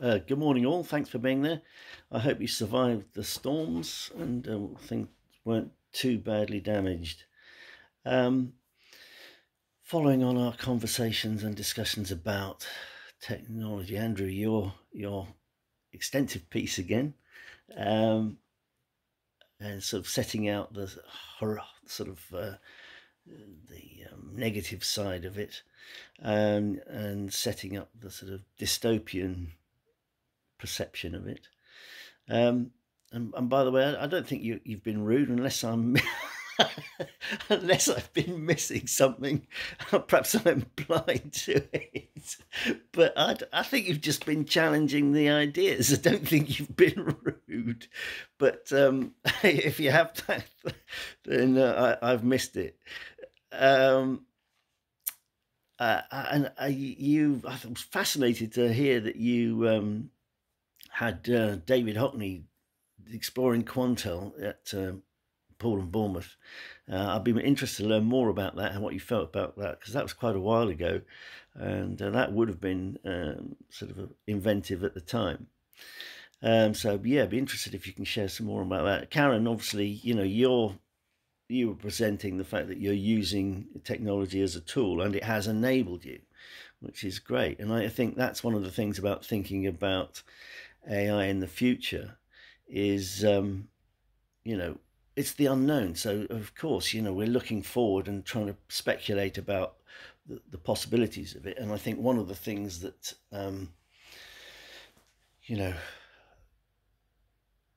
Uh, good morning, all. Thanks for being there. I hope you survived the storms and uh, things weren't too badly damaged. Um, following on our conversations and discussions about technology, Andrew, your your extensive piece again, um, and sort of setting out the sort of uh, the um, negative side of it, um, and setting up the sort of dystopian perception of it. Um, and, and, by the way, I, don't think you, you've been rude unless I'm unless I've been missing something. Perhaps I'm blind to it. But I, I think you've just been challenging the ideas. I don't think you've been rude. But um, if you have that, then uh, I, have missed it. Um, uh, and I, you, I was fascinated to hear that you um, had uh, David Hockney exploring Quantel at uh, Poole and Bournemouth. Uh, I'd be interested to learn more about that and what you felt about that because that was quite a while ago, and uh, that would have been um, sort of inventive at the time. Um, so yeah, I'd be interested if you can share some more about that. Karen, obviously, you know you're you were presenting the fact that you're using technology as a tool and it has enabled you, which is great. And I think that's one of the things about thinking about AI in the future is, um, you know, it's the unknown. So of course, you know, we're looking forward and trying to speculate about the, the possibilities of it. And I think one of the things that, um, you know,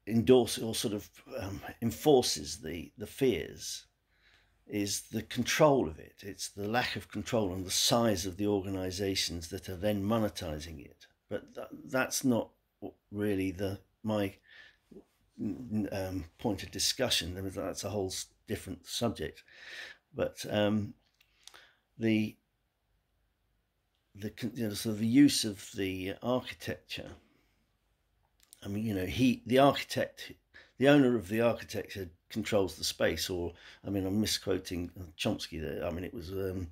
endorse or sort of um, enforces the the fears is the control of it. It's the lack of control and the size of the organisations that are then monetizing it. But th- that's not really the my um, point of discussion. That's a whole different subject. But um, the the you know, of the use of the architecture I mean, you know, he, the architect, the owner of the architecture controls the space, or, I mean, I'm misquoting Chomsky there. I mean, it was, um,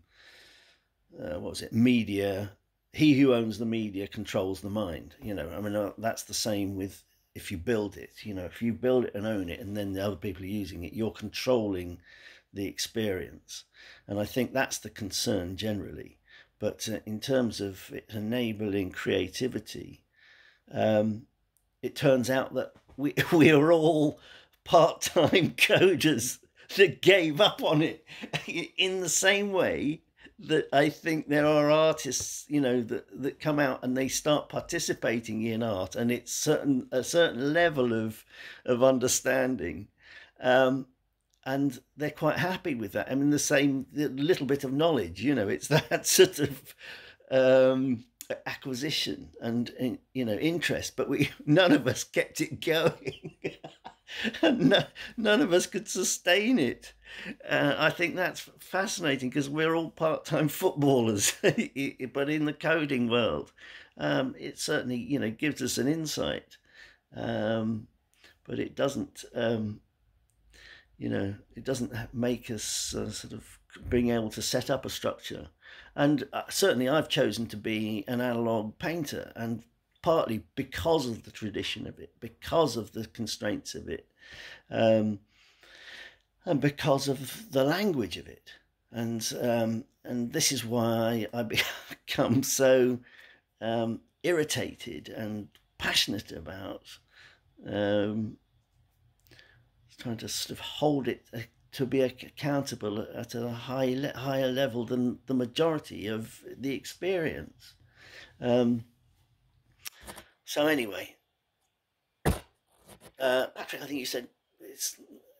uh, what was it, media, he who owns the media controls the mind, you know, I mean, uh, that's the same with if you build it, you know, if you build it and own it, and then the other people are using it, you're controlling the experience. And I think that's the concern generally. But uh, in terms of enabling creativity, um, it turns out that we we are all part-time coders that gave up on it in the same way that I think there are artists, you know, that, that come out and they start participating in art, and it's certain a certain level of of understanding, um, and they're quite happy with that. I mean, the same little bit of knowledge, you know, it's that sort of um, acquisition and you know interest, but we none of us kept it going. no, none of us could sustain it. Uh, I think that's fascinating because we're all part-time footballers, but in the coding world, um, it certainly you know gives us an insight, um, but it doesn't. Um, you know, it doesn't make us uh, sort of being able to set up a structure and uh, certainly I've chosen to be an analog painter, and partly because of the tradition of it, because of the constraints of it, um, and because of the language of it. And um, and this is why I become so um, irritated and passionate about um, trying to sort of hold it uh, to be accountable at a high higher level than the majority of the experience. Um, so anyway, uh, Patrick, I think you said it's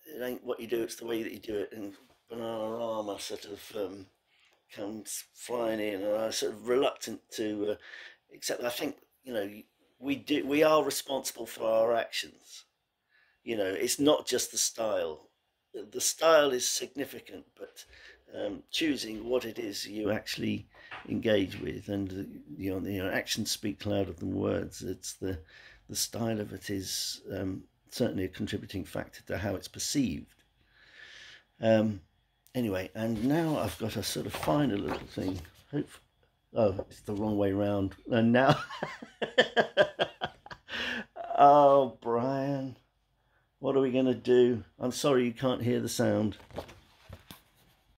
it ain't what you do; it's the way that you do it. And Bananarama sort of um, comes flying in, and I'm sort of reluctant to uh, accept. I think you know we do we are responsible for our actions. You know, it's not just the style the style is significant, but um, choosing what it is you actually engage with, and you know, you know, actions speak louder than words. It's the the style of it is um, certainly a contributing factor to how it's perceived. Um, anyway, and now I've got a sort of find a little thing. Hope, oh, it's the wrong way round, and now. Oh, Brian, what are we going to do? I'm sorry you can't hear the sound.